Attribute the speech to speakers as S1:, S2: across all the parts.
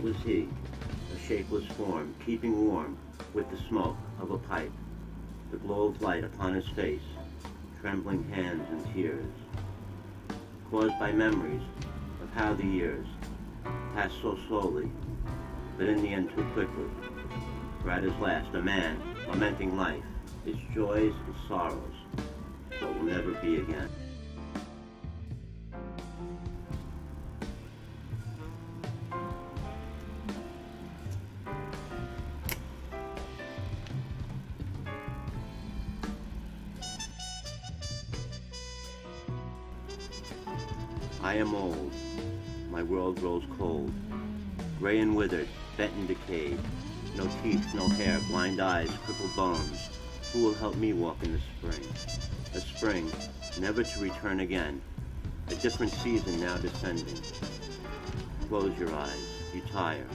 S1: What was he? A shapeless form, keeping warm with the smoke of a pipe, the glow of light upon his face, trembling hands and tears, caused by memories of how the years passed so slowly, but in the end too quickly. At his last, a man lamenting life, its joys and sorrows, what will never be again. I am old, my world grows cold, gray and withered, bent and decayed, no teeth, no hair, blind eyes, crippled bones. Who will help me walk in the spring? A spring, never to return again, a different season now descending. Close your eyes, you tire,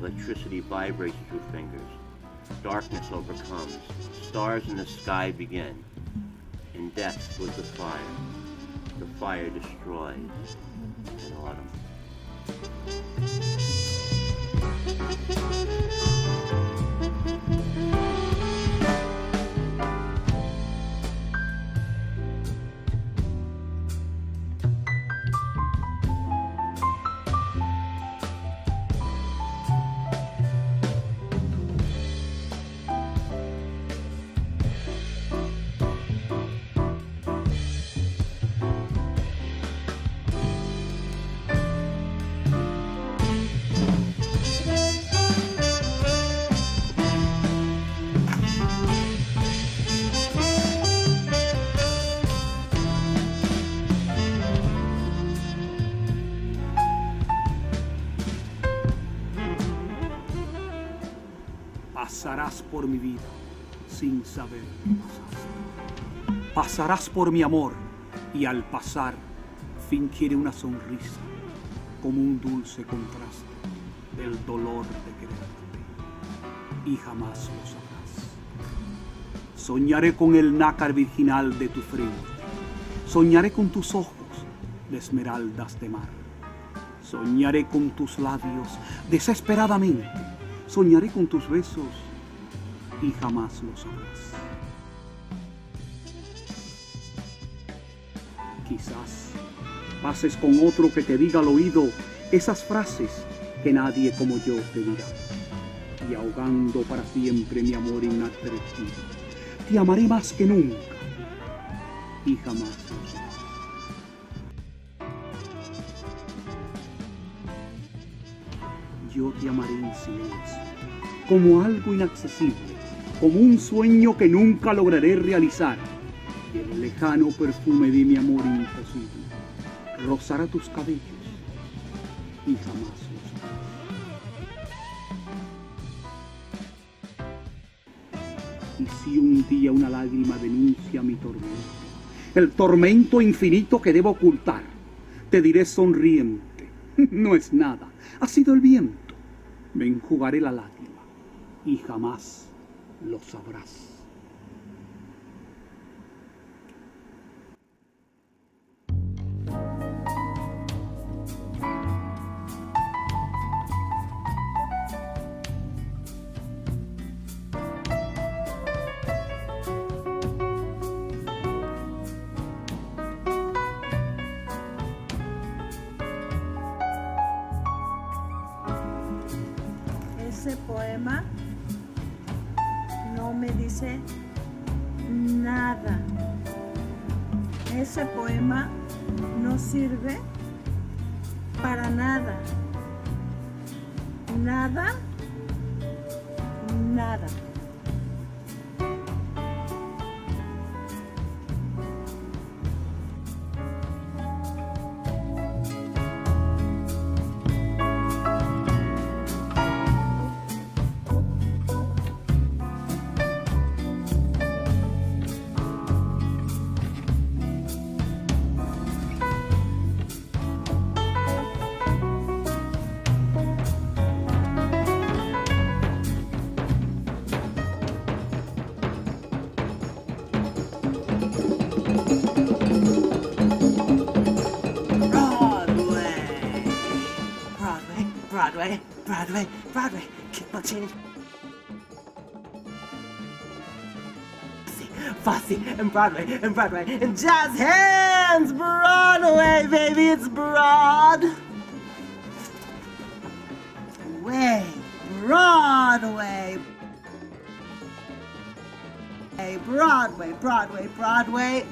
S1: electricity vibrates through fingers, darkness overcomes, stars in the sky begin, in death was the fire, the fire destroys in autumn.
S2: Pasarás por mi vida sin saber pasaste. Pasarás por mi amor y al pasar fingiré una sonrisa como un dulce contraste del dolor de quererte y jamás lo sabrás. Soñaré con el nácar virginal de tu frente, soñaré con tus ojos de esmeraldas de mar, soñaré con tus labios desesperadamente Soñaré con tus besos y jamás lo sabrás. Quizás pases con otro que te diga al oído esas frases que nadie como yo te dirá. Y ahogando para siempre mi amor inadvertido, te amaré más que nunca y jamás lo sabrás. yo te amaré en silencio, como algo inaccesible, como un sueño que nunca lograré realizar. Y el lejano perfume de mi amor imposible rozará tus cabellos y jamás los. Y si un día una lágrima denuncia mi tormento, el tormento infinito que debo ocultar, te diré sonriente, no es nada, ha sido el viento me enjugaré la lágrima y jamás lo sabrás.
S3: ese poema no me dice nada. Ese poema no sirve para nada. Nada, nada.
S4: Broadway, Broadway, Broadway, kickball change. Fosse and Broadway and Broadway and jazz hands, Broadway, baby, it's broad. Way, Broadway. Hey, Broadway, Broadway, Broadway.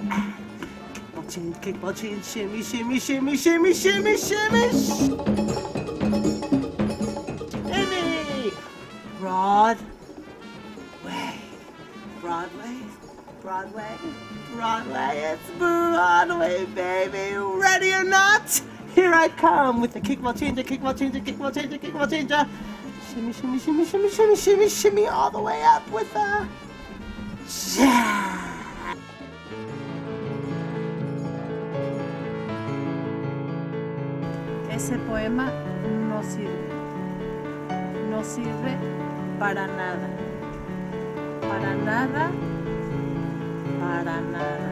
S4: Kickball change, kickball change, shimmy, shimmy, shimmy, shimmy, shimmy, shimmy. Shimmy! Broadway. Broadway, Broadway, Broadway, it's Broadway, baby. Ready or not? Here I come with the kickball changer, kickball changer, kickball changer, kickball changer. Shimmy, shimmy, shimmy, shimmy, shimmy, shimmy, shimmy, all the way up with a jazz.
S3: Ese poema no sirve. No sirve para nada. Para nada. Para nada.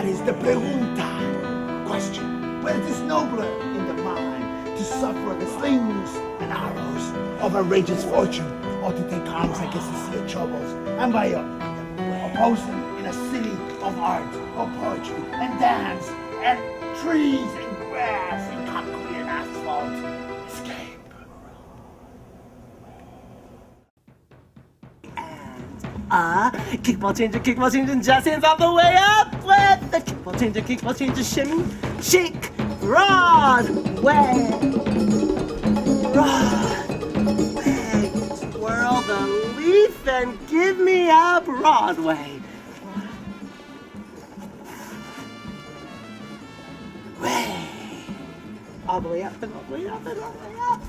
S5: That is the pregunta. Question. Whether it is nobler in the mind to suffer the slings and arrows of outrageous fortune or to take arms against the sea of troubles and by oppose them in a city of art or poetry and dance and trees and grass
S4: Ah, kickball changer, kickball changer, jazz hands all the way up with the kickball changer, kickball changer, shimmy, shake, Broadway, Broadway, twirl the leaf and give me a Broadway. Way, all the way up and all the way up and all the way up.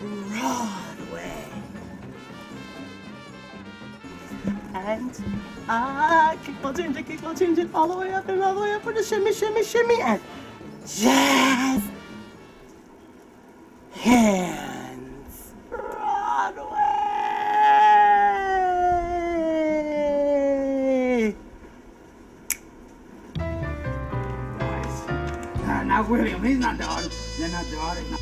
S4: Broadway. And ah, kickball change it, kickball change it, all the way up and all the way up with a shimmy, shimmy, shimmy, and jazz hands. Broadway.
S2: Nice. Uh, now William, he's not the artist. They're not the artist.